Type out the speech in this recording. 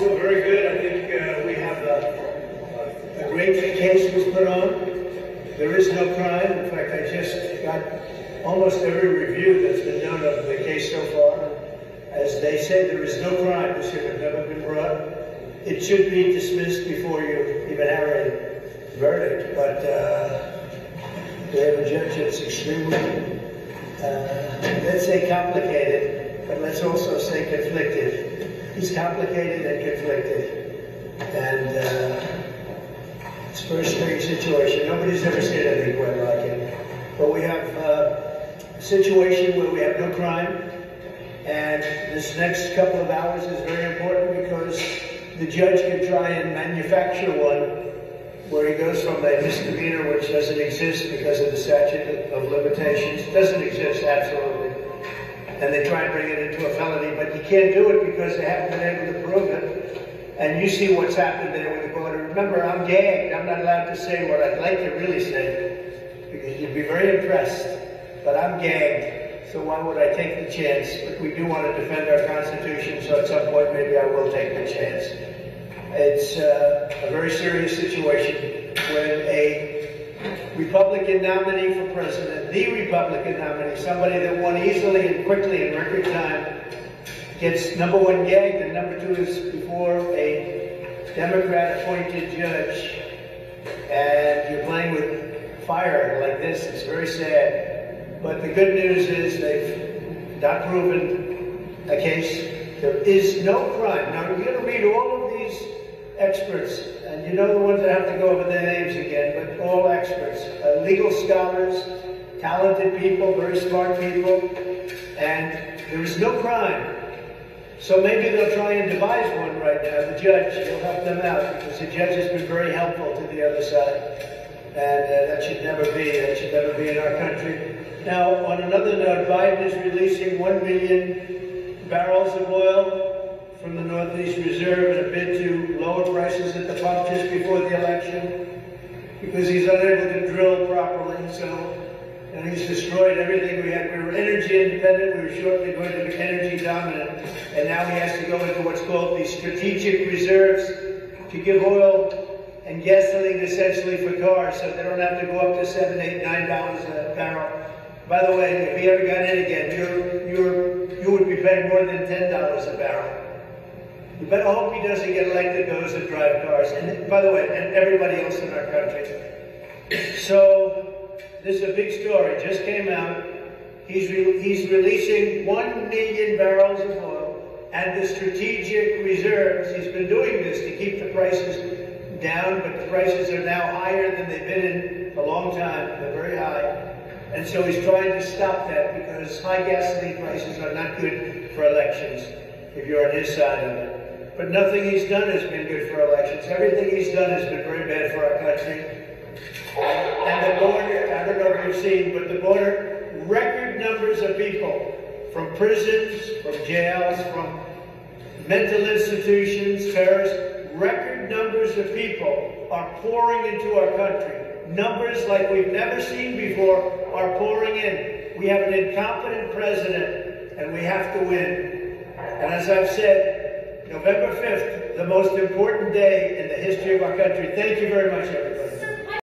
Feel very good. I think uh, we have a, a great case was put on. There is no crime. In fact, I just got almost every review that's been done of the case so far. As they say, there is no crime. This should have never been brought. It should be dismissed before you even have a verdict. But uh, we have a judge that's extremely, uh, let's say complicated, but let's also say conflicted. He's complicated and conflicted. And uh, it's a very strange situation. Nobody's ever seen anything quite like it. But we have uh, a situation where we have no crime. And this next couple of hours is very important because the judge can try and manufacture one where he goes from a misdemeanor, which doesn't exist because of the statute of limitations, doesn't exist, absolutely and they try and bring it into a felony, but you can't do it because they haven't been able to prove it. And you see what's happened there with the border. Remember, I'm gagged. I'm not allowed to say what I'd like to really say because you'd be very impressed. But I'm gagged, so why would I take the chance? But we do want to defend our Constitution, so at some point maybe I will take the chance. It's uh, a very serious situation when a Republican nominee for president, the Republican nominee, somebody that won easily and quickly in record time, gets number one gagged, and number two is before a Democrat appointed judge, and you're playing with fire like this. It's very sad. But the good news is they've not proven a case. There is no crime. Now, you're going to read all of experts, and you know the ones that have to go over their names again, but all experts, uh, legal scholars, talented people, very smart people, and there is no crime. So maybe they'll try and devise one right now. The judge will help them out because the judge has been very helpful to the other side. And uh, that should never be. That should never be in our country. Now, on another note, Biden is releasing one million barrels of oil from the Northeast Reserve in a bid to lower prices at the pump just before the election because he's unable to drill properly. So, and he's destroyed everything we had. We were energy independent. We were shortly going to be energy dominant. And now he has to go into what's called the strategic reserves to give oil and gasoline essentially for cars so they don't have to go up to seven, eight, nine dollars a barrel. By the way, if he ever got in again, you're, you're, you would be paying more than ten dollars a barrel. But I hope he doesn't get elected, those that drive cars. And by the way, and everybody else in our country. So, this is a big story, just came out. He's, re he's releasing 1 million barrels of oil and the strategic reserves. He's been doing this to keep the prices down, but the prices are now higher than they've been in a long time. They're very high. And so he's trying to stop that because high gasoline prices are not good for elections if you're on his side of it. But nothing he's done has been good for elections. Everything he's done has been very bad for our country. And the border, I don't know if you've seen, but the border, record numbers of people from prisons, from jails, from mental institutions, terrorists, record numbers of people are pouring into our country. Numbers like we've never seen before are pouring in. We have an incompetent president, and we have to win. And as I've said, November 5th, the most important day in the history of our country. Thank you very much, everybody.